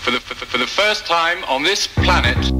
for the, for the, first time on this planet.